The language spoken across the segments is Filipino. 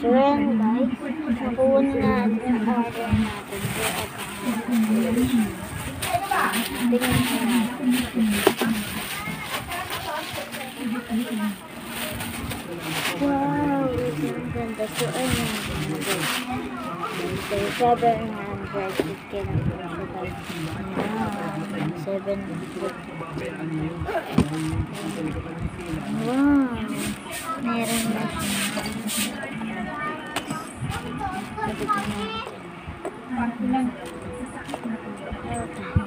So, yan guys. Nakuha na natin yung order natin. Tingnan mo natin. Wow! Ang ganda. So, ayun yung guys. So, 700 chicken ang presyo guys. Wow! 700. Wow! Meron na siya. Ko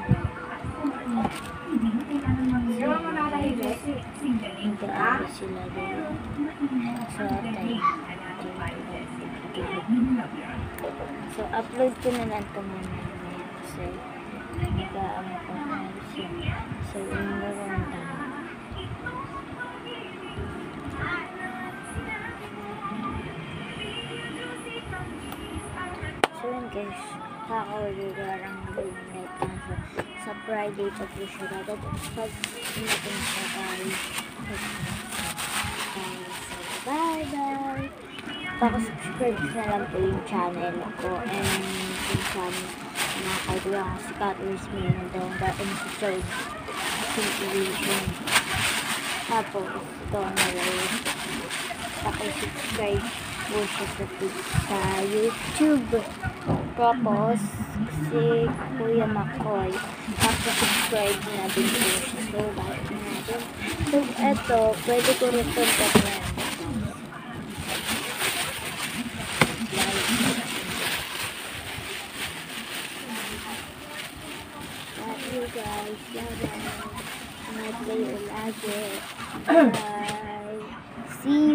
sila. So, upload ko na lang ito mamaya kasi nag-aaral pa siya. So, umulan tayo. So yun guys, kakauligarang luminet kaso sa Friday pa po siya dadating pag natin sa tayo. Bye! Paka-subscribe na lang po yung channel ko and yung channel na kaibigan ko si Catwish Minandong dating sa third situation. Tapos, ito na lang paki-subscribe po siya sa, sa YouTube. Tapos, si Kuya Makoy, paki-subscribe na din po siya. So, like natin. So, eto, pwede ko rin ito pag-rent. guys. Bye. I play Bye. See you.